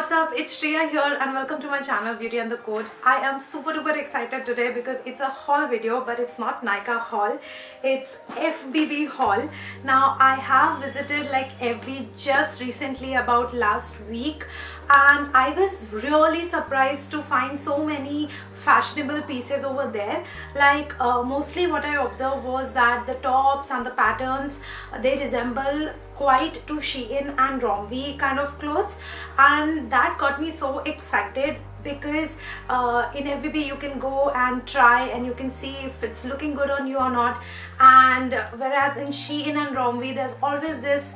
what's up? It's Shriya here and welcome to my channel Beauty and the Code. I am super duper excited today because it's a haul video but it's not Nykaa haul. It's FBB haul. Now I have visited like FB just recently about last week and I was really surprised to find so many fashionable pieces over there. Like uh, mostly what I observed was that the tops and the patterns they resemble quite to Shein and Romwe kind of clothes. And that got me so excited because uh, in FBB you can go and try and you can see if it's looking good on you or not. And whereas in Shein and Romwe there's always this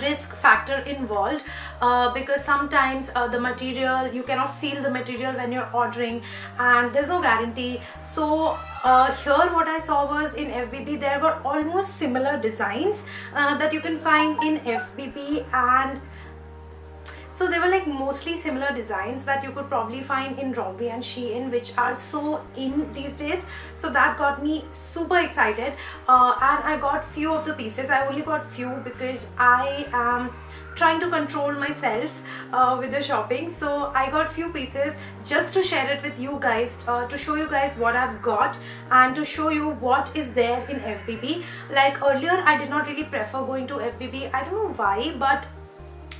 risk factor involved uh, because sometimes uh, the material you cannot feel the material when you're ordering and there's no guarantee. So uh, here what I saw was in FBB there were almost similar designs uh, that you can find in FBB and so they were like mostly similar designs that you could probably find in Romwe and Shein which are so in these days. So that got me super excited uh, and I got few of the pieces. I only got few because I am trying to control myself uh, with the shopping so I got few pieces just to share it with you guys uh, to show you guys what I've got and to show you what is there in FBB like earlier I did not really prefer going to FBB I don't know why but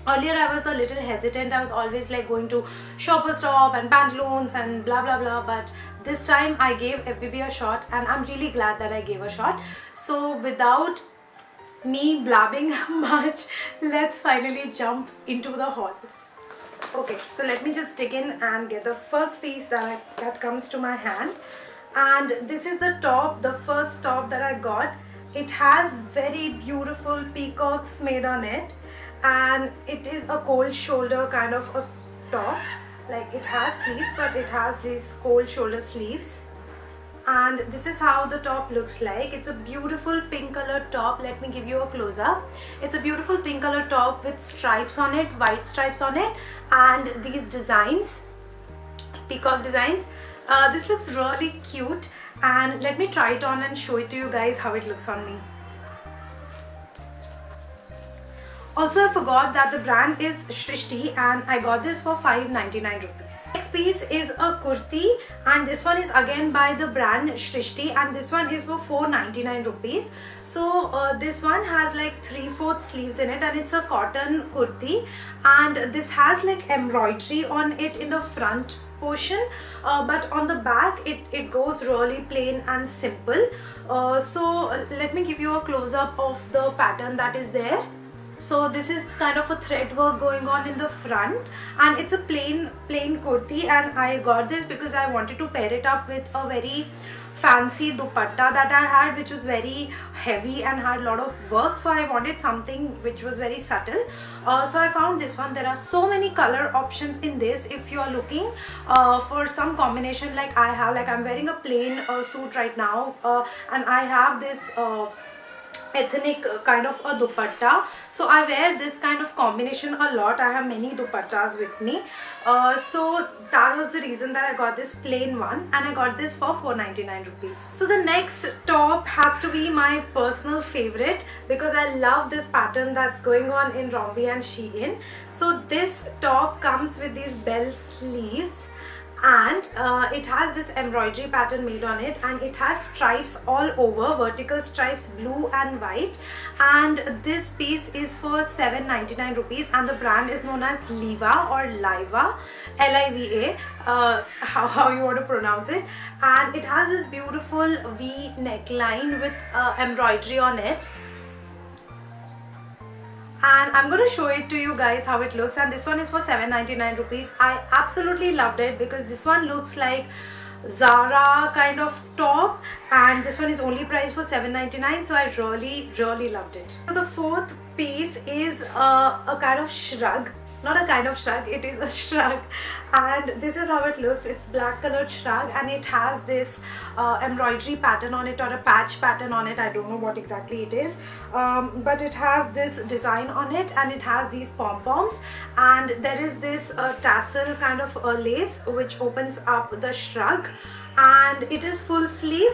earlier I was a little hesitant. I was always like going to Shoppers Stop and pantaloons and blah blah blah. But this time I gave FBB a shot and I'm really glad that I gave a shot. So without me blabbing much let's finally jump into the haul. Okay so let me just dig in and get the first piece that I, that comes to my hand. And this is the top the first top that I got. It has very beautiful peacocks made on it and it is a cold shoulder kind of a top. Like it has sleeves but it has these cold shoulder sleeves. And this is how the top looks like. It's a beautiful pink color top. Let me give you a close-up it's a beautiful pink color top with stripes on it white stripes on it and these designs peacock designs. Uh, this looks really cute. And let me try it on and show it to you guys how it looks on me Also, I forgot that the brand is Shrishti and I got this for 5.99 rupees. Next piece is a kurti and this one is again by the brand Shrishti and this one is for 4.99 rupees. So uh, this one has like 3 4 sleeves in it and it's a cotton kurti and this has like embroidery on it in the front portion uh, but on the back it, it goes really plain and simple. Uh, so let me give you a close-up of the pattern that is there so this is kind of a thread work going on in the front. And it's a plain plain kurti. And I got this because I wanted to pair it up with a very fancy dupatta that I had which was very heavy and had a lot of work. So I wanted something which was very subtle. Uh, so I found this one. There are so many color options in this. If you are looking uh, for some combination like I have like I'm wearing a plain uh, suit right now uh, and I have this uh, ethnic kind of a dupatta. So I wear this kind of combination a lot. I have many dupattas with me. Uh, so that was the reason that I got this plain one and I got this for 4.99 rupees. So the next top has to be my personal favorite because I love this pattern that's going on in Romwe and Shein. So this top comes with these bell sleeves and uh, it has this embroidery pattern made on it and it has stripes all over vertical stripes blue and white. And this piece is for 7.99 rupees and the brand is known as Liva or Liva L-I-V-A uh, how, how you want to pronounce it. And it has this beautiful V neckline with uh, embroidery on it and I'm gonna show it to you guys how it looks. And this one is for 7.99 rupees. I absolutely loved it because this one looks like Zara kind of top. And this one is only priced for 7.99 so I really really loved it. So the fourth piece is a, a kind of shrug not a kind of shrug it is a shrug. And this is how it looks. It's black colored shrug and it has this uh, embroidery pattern on it or a patch pattern on it. I don't know what exactly it is. Um, but it has this design on it and it has these pom-poms and there is this uh, tassel kind of a lace which opens up the shrug. And it is full sleeve.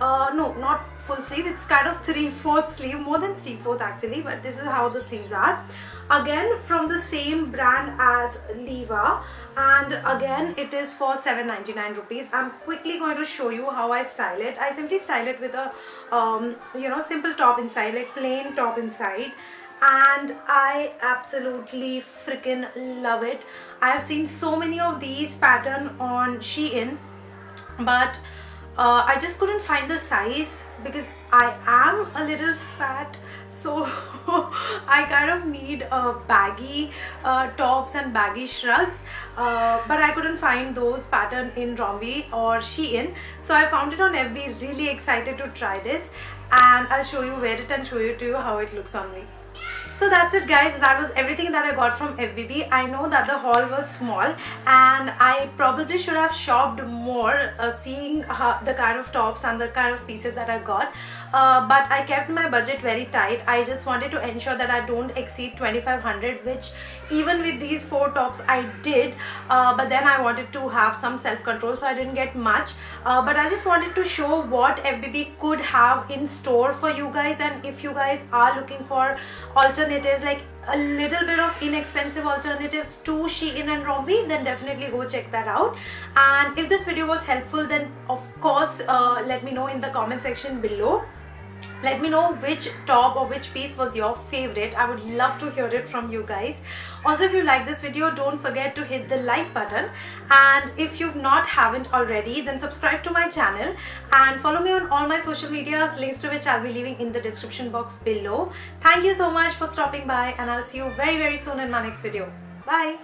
Uh, no not full sleeve. It's kind of three-fourth sleeve more than three-fourth actually but this is how the sleeves are. Again from the same brand as Liva and again it is for 7.99 rupees. I'm quickly going to show you how I style it. I simply style it with a um, you know simple top inside like plain top inside and I absolutely freaking love it. I have seen so many of these pattern on Shein but uh, I just couldn't find the size because I am a little fat so I kind of need uh, baggy uh, tops and baggy shrugs. Uh, but I couldn't find those pattern in Romwe or Shein. So I found it on FB really excited to try this. And I'll show you wear it and show you to you how it looks on me so that's it guys. That was everything that I got from FBB I know that the haul was small and I probably should have shopped more uh, seeing the kind of tops and the kind of pieces that I got. Uh, but I kept my budget very tight. I just wanted to ensure that I don't exceed 2500 which even with these four tops I did. Uh, but then I wanted to have some self-control so I didn't get much. Uh, but I just wanted to show what FBB could have in store for you guys. And if you guys are looking for alternate alternatives like a little bit of inexpensive alternatives to Shein and Romwe then definitely go check that out. And if this video was helpful then of course uh, let me know in the comment section below let me know which top or which piece was your favorite. I would love to hear it from you guys. Also if you like this video don't forget to hit the like button. And if you've not haven't already then subscribe to my channel and follow me on all my social medias. Links to which i'll be leaving in the description box below. Thank you so much for stopping by and i'll see you very very soon in my next video. Bye